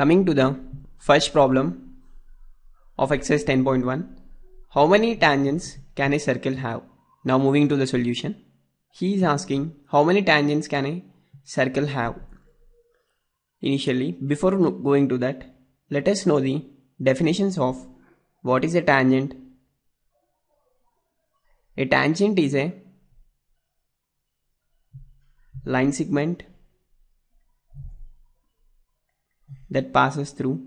Coming to the first problem of exercise 10.1. How many tangents can a circle have? Now moving to the solution. He is asking how many tangents can a circle have? Initially, before going to that, let us know the definitions of what is a tangent. A tangent is a line segment that passes through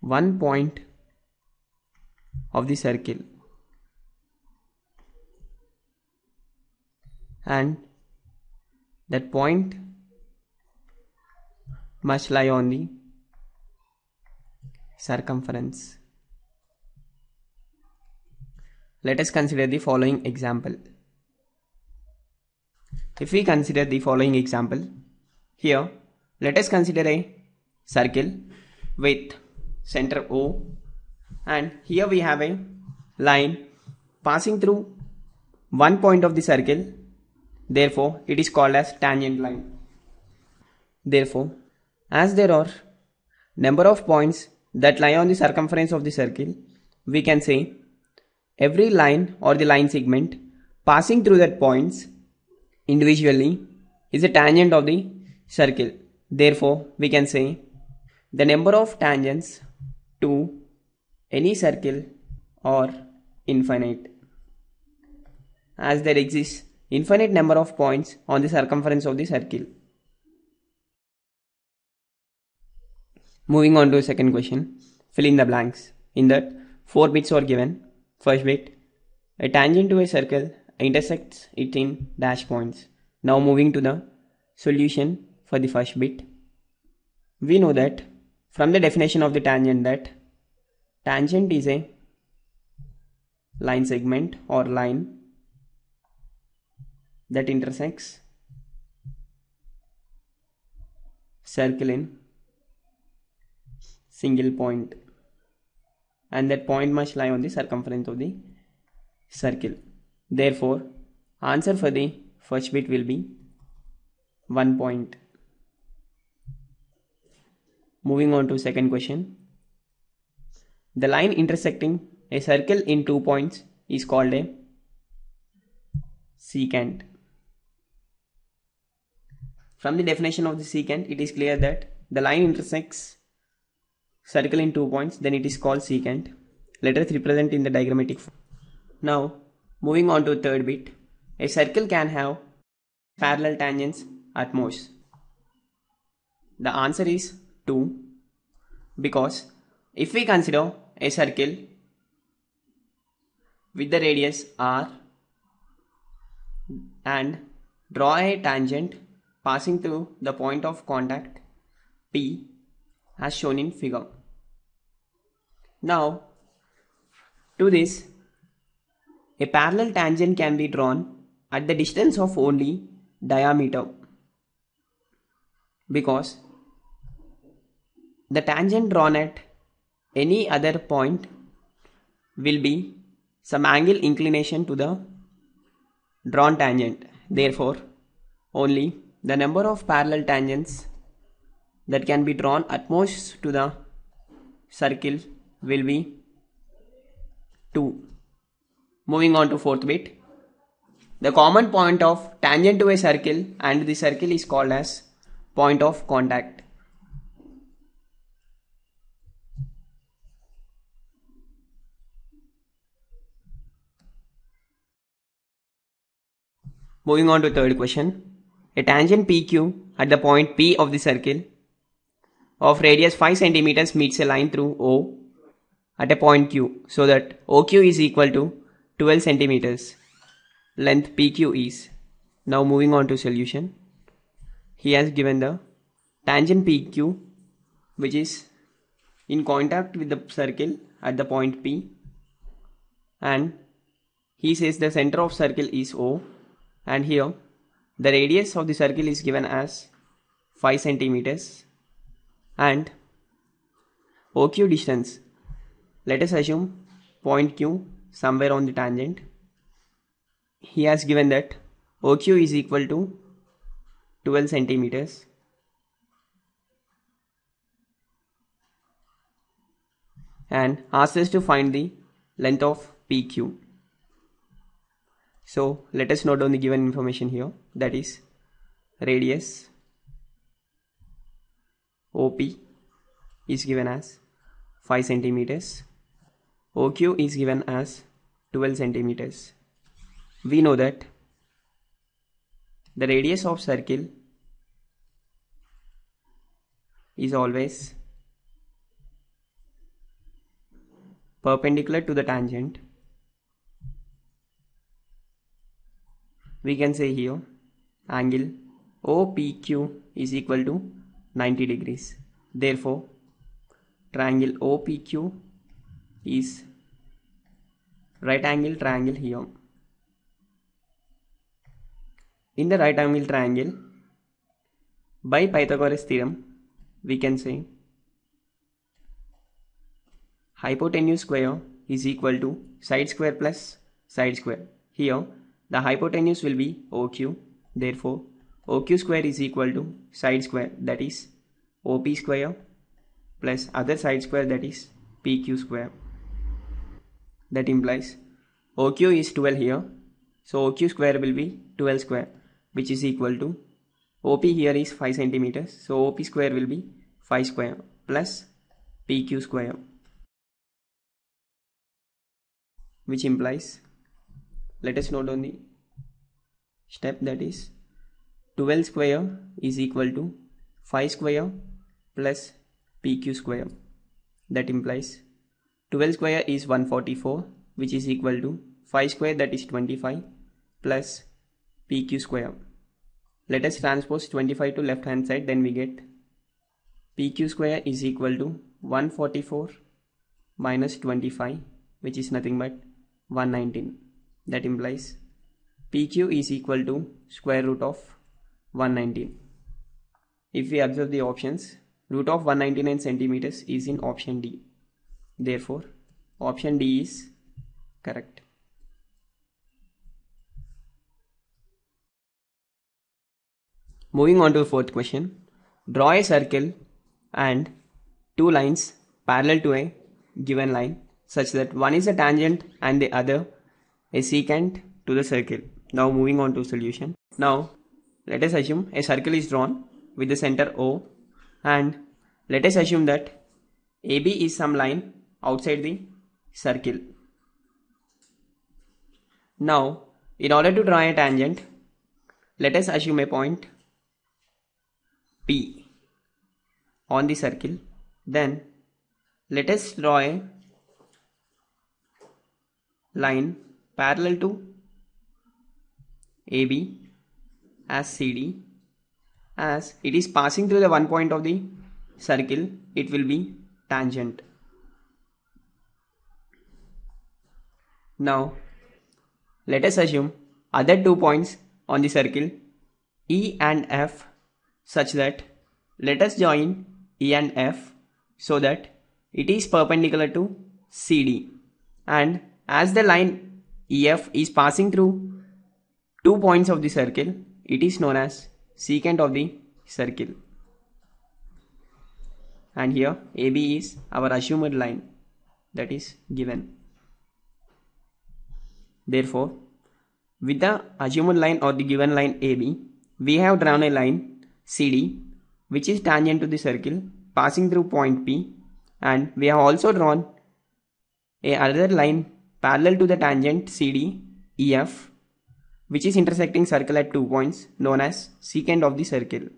one point of the circle and that point must lie on the circumference. Let us consider the following example. If we consider the following example, here let us consider a circle with center O and here we have a line passing through one point of the circle therefore it is called as tangent line. Therefore as there are number of points that lie on the circumference of the circle we can say every line or the line segment passing through that points individually is a tangent of the circle. Therefore we can say the number of tangents to any circle are infinite. As there exists infinite number of points on the circumference of the circle. Moving on to the second question. Fill in the blanks. In that four bits are given. First bit a tangent to a circle intersects it in dash points. Now moving to the solution for the first bit. We know that from the definition of the tangent that tangent is a line segment or line that intersects circle in single point. And that point must lie on the circumference of the circle therefore answer for the first bit will be one point. Moving on to second question. The line intersecting a circle in two points is called a secant. From the definition of the secant it is clear that the line intersects circle in two points then it is called secant. Let us represent in the diagrammatic form. Now moving on to third bit. A circle can have parallel tangents at most. The answer is 2 because if we consider a circle with the radius r and draw a tangent passing through the point of contact p as shown in figure. Now, to this, a parallel tangent can be drawn at the distance of only diameter because the tangent drawn at any other point will be some angle inclination to the drawn tangent. Therefore, only the number of parallel tangents that can be drawn at most to the circle will be 2. Moving on to fourth bit. The common point of tangent to a circle and the circle is called as point of contact. Moving on to third question. A tangent PQ at the point P of the circle of radius 5 centimeters meets a line through O at a point Q so that OQ is equal to 12 centimeters. Length PQ is. Now moving on to solution. He has given the tangent PQ which is in contact with the circle at the point P and he says the center of circle is O and here the radius of the circle is given as 5 centimeters and OQ distance let us assume point Q somewhere on the tangent. He has given that OQ is equal to 12 centimeters. And asks us to find the length of PQ. So let us note down the given information here. That is radius OP is given as 5 centimeters OQ is given as 12 centimeters. We know that the radius of circle is always perpendicular to the tangent. We can say here angle OPQ is equal to 90 degrees. Therefore, triangle OPQ is right angle triangle here. In the right angle triangle, by Pythagoras theorem, we can say hypotenuse square is equal to side square plus side square. Here, the hypotenuse will be OQ. Therefore, OQ square is equal to side square that is OP square plus other side square that is PQ square that implies OQ is 12 here. So OQ square will be 12 square which is equal to OP here is 5 centimeters. So OP square will be 5 square plus PQ square which implies let us note on the step that is 12 square is equal to 5 square plus PQ square. That implies 12 square is 144 which is equal to 5 square that is 25 plus pq square. Let us transpose 25 to left hand side then we get pq square is equal to 144 minus 25 which is nothing but 119 that implies pq is equal to square root of 119. If we observe the options root of 199 centimeters is in option D. Therefore, option D is correct. Moving on to the fourth question. Draw a circle and two lines parallel to a given line such that one is a tangent and the other a secant to the circle. Now moving on to solution. Now let us assume a circle is drawn with the center O and let us assume that AB is some line outside the circle. Now, in order to draw a tangent, let us assume a point P on the circle. Then, let us draw a line parallel to AB as CD as it is passing through the one point of the circle it will be tangent Now, let us assume other two points on the circle E and F such that let us join E and F so that it is perpendicular to CD and as the line EF is passing through two points of the circle it is known as secant of the circle and here AB is our assumed line that is given. Therefore, with the assumed line or the given line AB, we have drawn a line CD which is tangent to the circle passing through point P and we have also drawn a other line parallel to the tangent CD EF which is intersecting circle at two points known as secant of the circle.